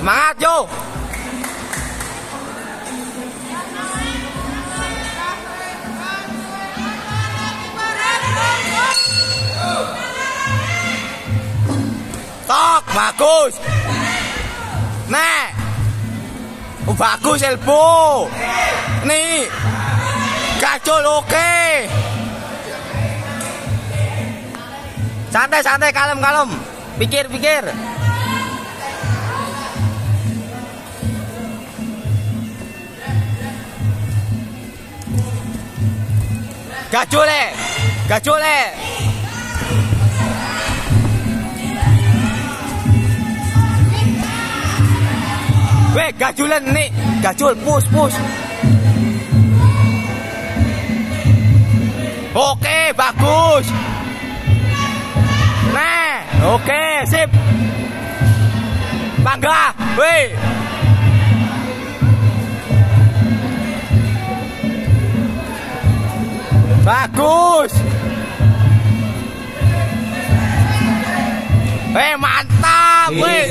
Semangat, yo. Tok, bagus. Nek. Oh, bagus Elbo. Nih. Gacul oke. Santai, santai, kalem, kalem. Pikir, pikir. Gacule, gacule. Weh, gajulan nih. Gajul, push, push. Oke, bagus. Nah, oke, sip. Bangga, weh. Bagus. Eh, mantap, weh.